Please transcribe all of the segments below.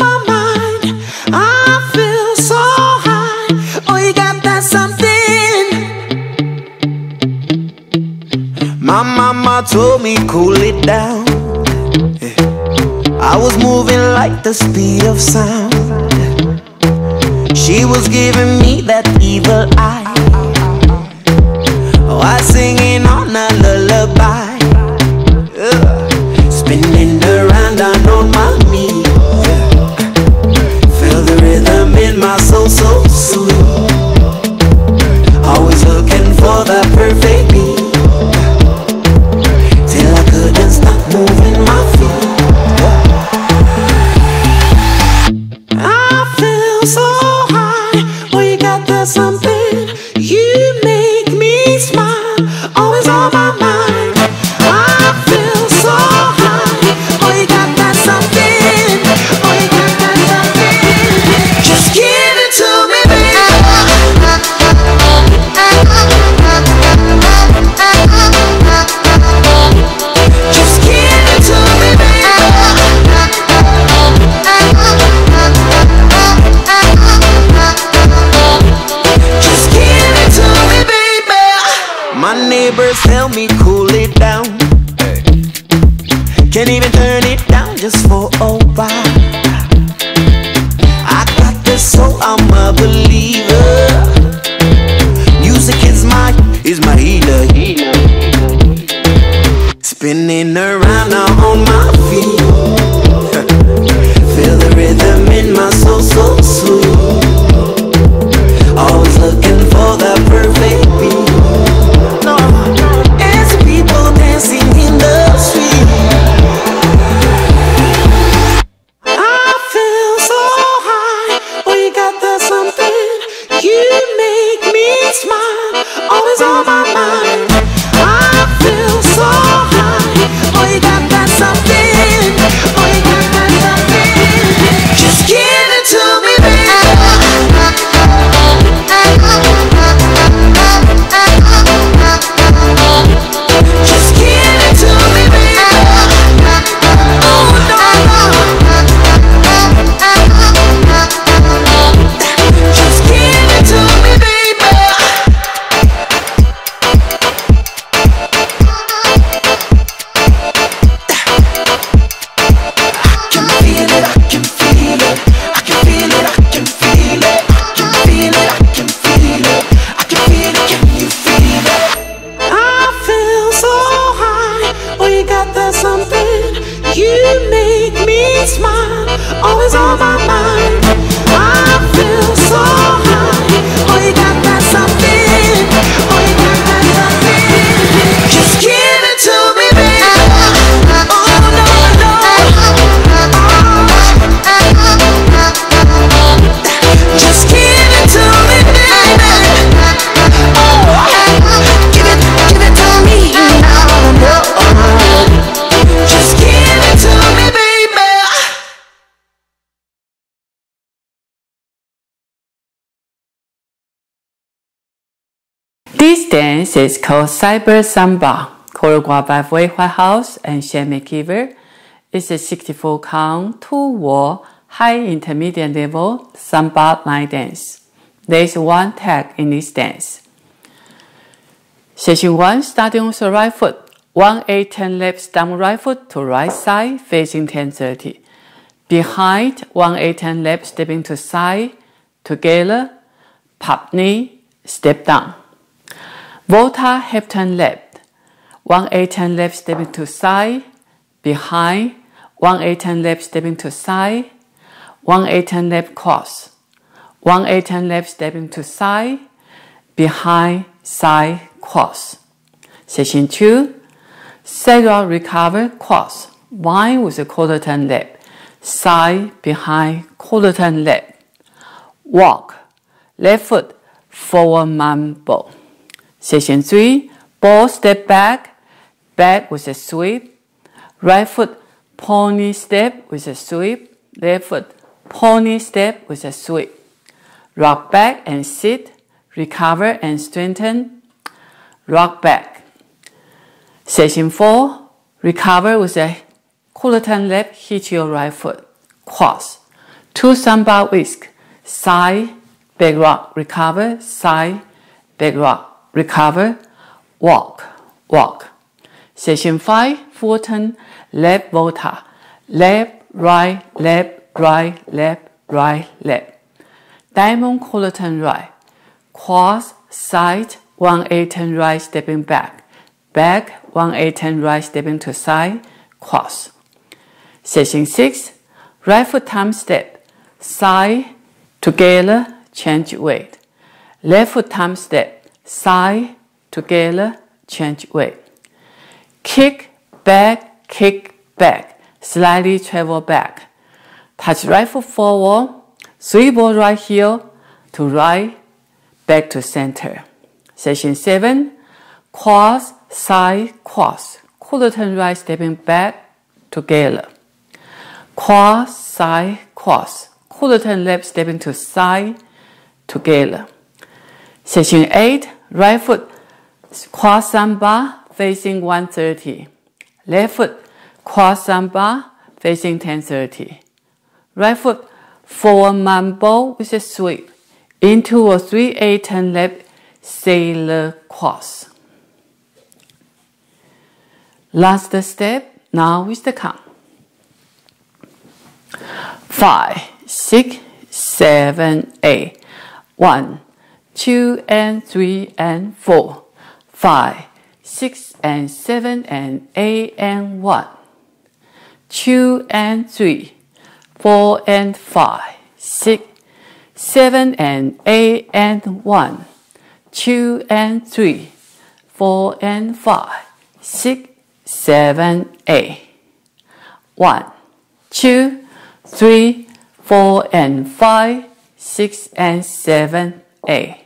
my mind. I feel so high. You got that something. My mama told me cool it down. Yeah. I was moving like the speed of sound. She was giving me that evil eye. Oh, I singing Spinning around on my feet. This dance is called Cyber Samba, choreographed by Wei Whitehouse and Shane McKeever. It's a 64 count, two wall, high intermediate level samba line dance. There is one tag in this dance. Section 1 starting with the right foot. 1 8 10 left stomp right foot to right side facing 10 30. Behind 1 8 10 left stepping to side together pop knee step down. Volta hip turn left. 1 8 10 left stepping to side behind 1 8 10 left stepping to side 1 8 10 left cross 1 8 10 left stepping to side behind side cross. Section 2 Side recover cross. Wine with a quarter turn left. Side behind quarter turn left. Walk. Left foot forward mambo. Section 3 Ball step back. Back with a sweep. Right foot pony step with a sweep. Left foot pony step with a sweep. Rock back and sit. Recover and strengthen. Rock back. Session 4. Recover with a quarter turn left, hit your right foot. Cross. Two samba whisk. Side, back rock, recover. Side, back rock, recover. Walk, walk. Session 5. Full turn, left volta. Left, right, left, right, left, right, left. Diamond quarter turn right. Cross, side, 1 turn right, stepping back. Back, 1 turn right, stepping to side, cross. Session 6. Right foot time step. Side, together, change weight. Left foot time step. Side, together, change weight. Kick, back, kick, back. Slightly travel back. Touch right foot forward. Three ball right heel to right, back to center. Session 7. Cross, side, cross. Quarter turn right, stepping back, together. Cross, side, cross. Quarter turn left, stepping to side, together. Session 8. Right foot, cross samba, facing 130. Left foot, cross samba, facing 1030. Right foot, forward mambo with a sweep into a 3 turn left sailor cross. Last step, now with the count. Five, six, seven, eight. One, two, and three, and four. Five, six, and seven, and eight, and one. Two, and three, four, and five, six, seven, and eight, and one. Two, and three, four, and five, six, seven, eight. One, two, three, four, and five, six, and seven, eight.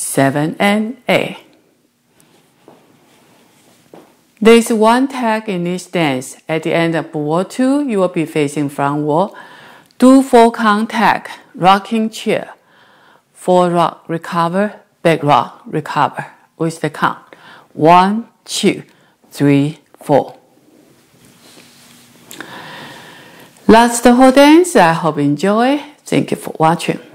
seven and eight. There is one tag in this dance. At the end of wall two, you will be facing front wall. Do four count tag, rocking chair. Four rock, recover, back rock, recover. With the count. One, two, three, four. That's the whole dance. I hope you enjoy. Thank you for watching.